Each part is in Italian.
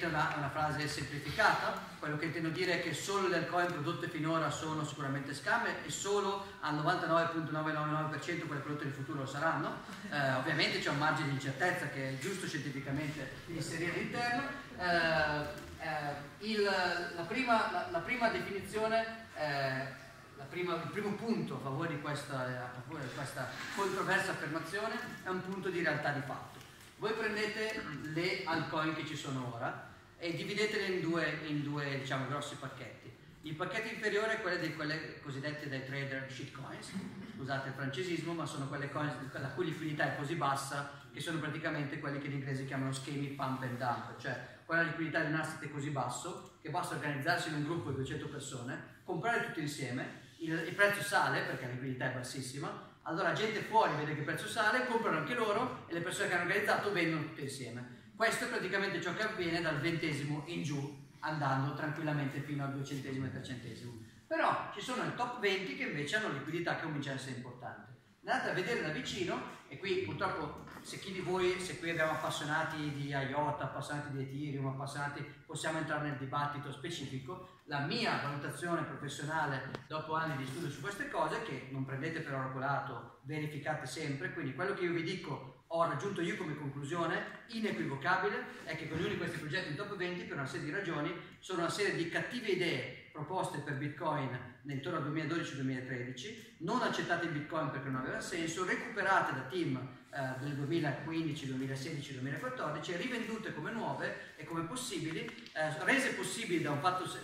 ovviamente una, una, frase semplificata, quello che intendo dire è che solo le altcoin prodotte finora sono sicuramente scam e solo al 99.999% quelle prodotte in futuro lo saranno. Eh, ovviamente c'è un margine di incertezza che è giusto scientificamente inserire all'interno. Eh, eh, il, la, prima, la, la, prima, definizione, eh, la prima, il primo punto a favore di questa, a favore di questa controversa affermazione è un punto di realtà di fatto. Voi prendete le altcoin che ci sono ora e dividetele in due, in due diciamo, grossi pacchetti. Il pacchetto inferiore è quello di quelle cosiddette dai trader shitcoins, scusate il francesismo, ma sono quelle coins la cui liquidità è così bassa che sono praticamente quelli che in inglese chiamano schemi pump and dump, cioè quella liquidità di un asset è così basso che basta organizzarsi in un gruppo di 200 persone, comprare tutti insieme, il, il prezzo sale perché la liquidità è bassissima, allora gente fuori vede che il prezzo sale, comprano anche loro e le persone che hanno organizzato vendono tutte insieme. Questo è praticamente ciò che avviene dal ventesimo in giù, andando tranquillamente fino al duecentesimo e trecentesimo. Però ci sono i top 20 che invece hanno liquidità che comincia a essere importante. Andate a vedere da vicino, e qui purtroppo se chi di voi, se qui abbiamo appassionati di IOTA, appassionati di Ethereum, appassionati, possiamo entrare nel dibattito specifico, la mia valutazione professionale dopo anni di studio su queste cose, che non prendete per oro colato, verificate sempre, quindi quello che io vi dico ho raggiunto io come conclusione inequivocabile è che con ognuno di questi progetti in top 20 per una serie di ragioni sono una serie di cattive idee proposte per Bitcoin intorno al 2012-2013, non accettate in Bitcoin perché non aveva senso, recuperate da team eh, del 2015, 2016, 2014, rivendute come nuove e come possibili, eh, rese possibili da,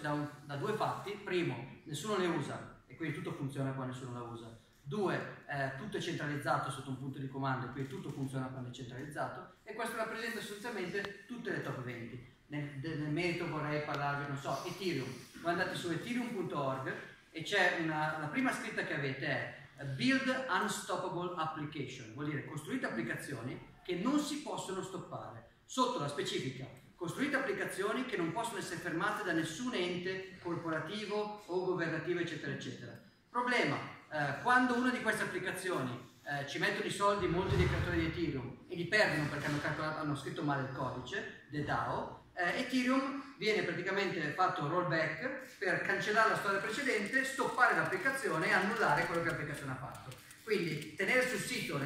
da, da due fatti. Primo, nessuno le usa e quindi tutto funziona quando nessuno la usa. Due, eh, tutto è centralizzato sotto un punto di comando quindi tutto funziona quando è centralizzato e questo rappresenta sostanzialmente tutte le top 20. Nel, nel merito vorrei parlarvi, non so, Ethereum. Voi andate su ethereum.org e c'è una, la prima scritta che avete è Build Unstoppable Application, vuol dire costruite applicazioni che non si possono stoppare. Sotto la specifica, costruite applicazioni che non possono essere fermate da nessun ente corporativo o governativo, eccetera, eccetera. Problema, eh, quando una di queste applicazioni eh, ci mettono i soldi molti dei creatori di Ethereum e li perdono perché hanno, hanno scritto male il codice, the DAO, eh, Ethereum viene praticamente fatto rollback per cancellare la storia precedente, stoppare l'applicazione e annullare quello che l'applicazione ha fatto. Quindi tenere sul sito,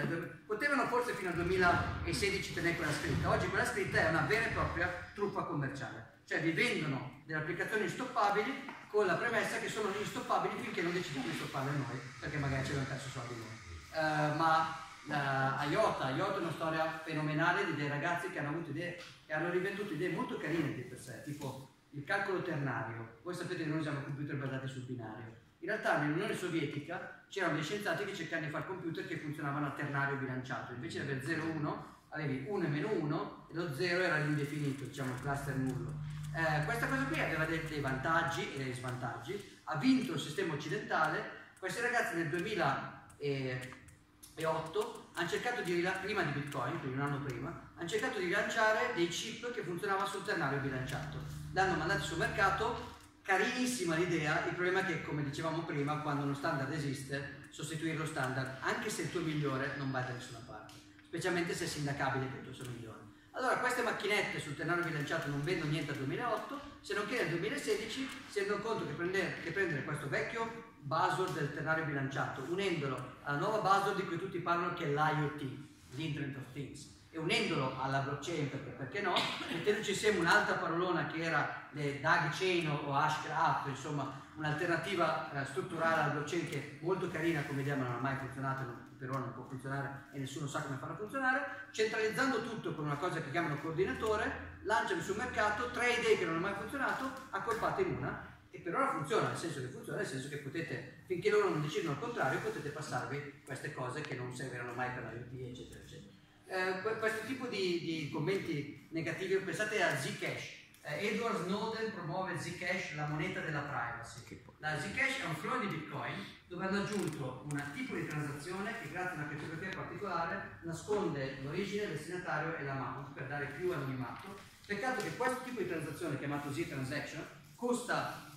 potevano forse fino al 2016 tenere quella scritta, oggi quella scritta è una vera e propria truffa commerciale, cioè vi vendono delle applicazioni stoppabili con la premessa che sono instoppabili finché non decidiamo di stopparle noi, perché magari ci abbiamo perso soldi noi. Uh, ma uh, IOTA, IOTA è una storia fenomenale di dei ragazzi che hanno avuto idee e hanno rivenduto idee molto carine di per sé, tipo il calcolo ternario. Voi sapete che noi usiamo computer basati sul binario. In realtà nell'Unione Sovietica c'erano dei scienziati che cercavano di fare computer che funzionavano a ternario bilanciato. Invece di avere 0 1 avevi 1 e meno 1 e lo 0 era l'indefinito, diciamo il cluster nullo. Eh, questa cosa qui aveva dei, dei vantaggi e dei svantaggi, ha vinto il sistema occidentale, questi ragazzi nel 2008 hanno cercato di, prima di Bitcoin, quindi un anno prima, hanno cercato di rilanciare dei chip che funzionavano sul ternario bilanciato. L'hanno mandato sul mercato, carinissima l'idea, il problema è che, come dicevamo prima, quando uno standard esiste, sostituire lo standard, anche se il tuo migliore, non va da nessuna parte, specialmente se è sindacabile che il tuo sia migliore. Allora, queste macchinette sul ternario bilanciato non vendono niente al 2008, se non che nel 2016 si rendono conto che prendere, che prendere questo vecchio buzzword del ternario bilanciato, unendolo alla nuova buzzword di cui tutti parlano che è l'IoT, l'Internet of Things, e unendolo alla blockchain, perché, perché no, mettendoci insieme un'altra parolona che era le DAG chain o Hashgraph, insomma un'alternativa eh, strutturale alla blockchain che è molto carina come ma non ha mai funzionato, per ora non può funzionare e nessuno sa come farla funzionare, centralizzando tutto con una cosa che chiamano coordinatore, lanciano sul mercato tre idee che non hanno mai funzionato, accorpate in una e per ora funziona, nel senso che funziona, nel senso che potete, finché loro non decidono il contrario, potete passarvi queste cose che non serviranno mai per la IoT, eccetera, eccetera eh, questo tipo di, di, commenti negativi, pensate a Zcash. Eh, Edward Snowden promuove Zcash, la moneta della privacy. La Zcash è un clone di Bitcoin dove hanno aggiunto un tipo di transazione che grazie a una crittografia particolare nasconde l'origine, il destinatario e l'amount per dare più anonimato. Peccato che questo tipo di transazione chiamato Z-Transaction costa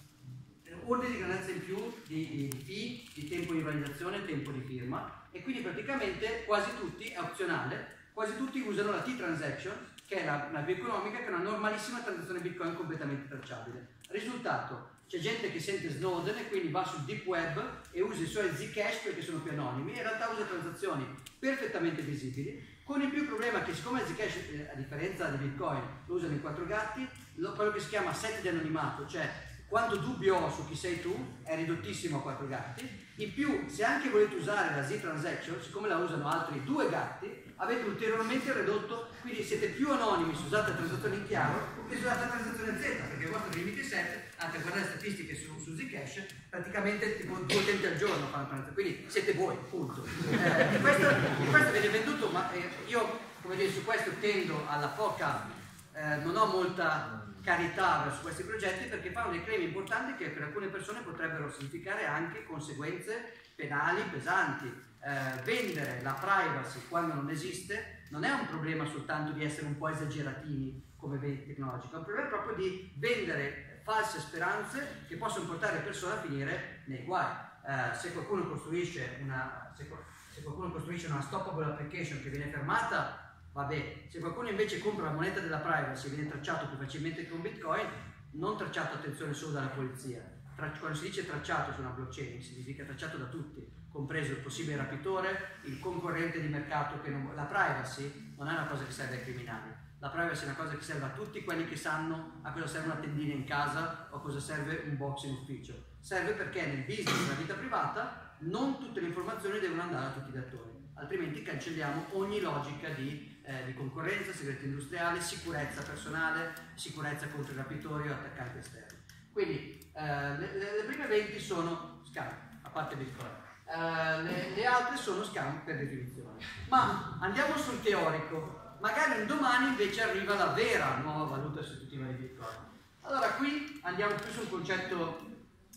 ordini di grandezza in più di, di fee, di tempo di validazione, tempo di firma e quindi praticamente quasi tutti è opzionale quasi tutti usano la T-Transaction, che è la, la bioeconomica, che è una normalissima transazione Bitcoin completamente tracciabile. Risultato, c'è gente che sente Snowden e quindi va sul deep web e usa i suoi Zcash perché sono più anonimi, in realtà usa transazioni perfettamente visibili, con il più problema che siccome Zcash, eh, a differenza di Bitcoin, lo usano in quattro gatti, lo, quello che si chiama set di anonimato, cioè quanto dubbio ho su chi sei tu, è ridottissimo a quattro gatti, in più se anche volete usare la Z-Transaction, siccome la usano altri due gatti, avete ulteriormente ridotto, quindi siete più anonimi se usate la transazione in chiaro che se usate la transazione Z, perché il vostro limite 7, anche guardare le statistiche su, su Zcash, praticamente tipo due utenti al giorno fanno transazione, quindi siete voi, punto. Eh, questo, questo viene venduto, ma eh, io come dire, su questo tendo alla poca, eh, non ho molta carità verso questi progetti perché fanno dei claim importanti che per alcune persone potrebbero significare anche conseguenze penali pesanti eh, vendere la privacy quando non esiste non è un problema soltanto di essere un po' esagerativi come tecnologico, è un problema proprio di vendere false speranze che possono portare le persone a finire nei guai. Eh, se, qualcuno costruisce una, se, se qualcuno costruisce una stoppable application che viene fermata, vabbè, se qualcuno invece compra la moneta della privacy e viene tracciato più facilmente che un bitcoin, non tracciato attenzione solo dalla polizia. Quando si dice tracciato su una blockchain significa tracciato da tutti compreso il possibile rapitore, il concorrente di mercato che non... La privacy non è una cosa che serve ai criminali, la privacy è una cosa che serve a tutti quelli che sanno a cosa serve una tendina in casa o a cosa serve un box in ufficio. Serve perché nel business della vita privata non tutte le informazioni devono andare a tutti gli attori, altrimenti cancelliamo ogni logica di, eh, di concorrenza, segreto industriale, sicurezza personale, sicurezza contro il rapitorio e attaccanti esterni. Quindi le, le, prime 20 sono scam, a parte Bitcoin. Eh, le, le, altre sono scam per definizione. Ma andiamo sul teorico, magari un domani invece arriva la vera nuova valuta sostitutiva di Bitcoin. Allora qui andiamo più sul concetto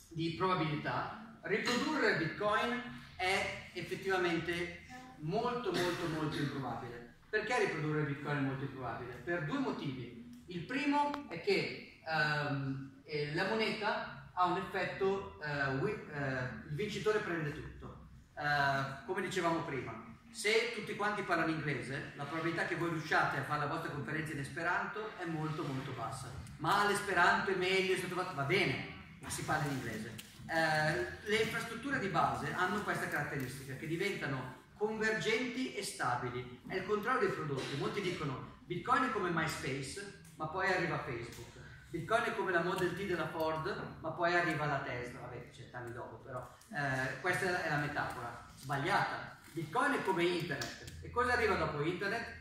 di probabilità. Riprodurre Bitcoin è effettivamente molto molto molto improbabile. Perché riprodurre Bitcoin è molto improbabile? Per due motivi. Il primo è che um, la moneta ha un effetto, uh, uh, il vincitore prende tutto. Uh, come dicevamo prima, se tutti quanti parlano inglese, la probabilità che voi riusciate a fare la vostra conferenza in esperanto è molto molto bassa. Ma l'esperanto è meglio, è stato fatto, va bene, ma si parla in inglese. Uh, le infrastrutture di base hanno questa caratteristica, che diventano convergenti e stabili. È il contrario dei prodotti. Molti dicono Bitcoin è come MySpace, ma poi arriva Facebook. Bitcoin è come la Model T della Ford, ma poi arriva la Tesla, vabbè, c'è anni dopo però. Eh, questa è la metafora, sbagliata. Bitcoin è come internet. E cosa arriva dopo internet?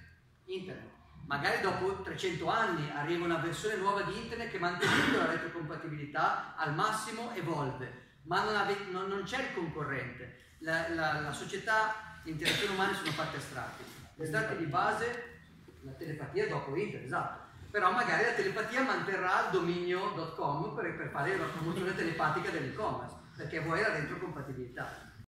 Internet. Magari dopo 300 anni arriva una versione nuova di internet che mantenendo la retrocompatibilità al massimo evolve, ma non, ave- non, non c'è il concorrente. La, la, la società, le interazioni umane sono fatte astratti. Le estratti di base, la telepatia dopo internet, esatto però magari la telepatia manterrà il dominio.com per, per fare la promozione telepatica dell'e-commerce, perché vuoi la retrocompatibilità.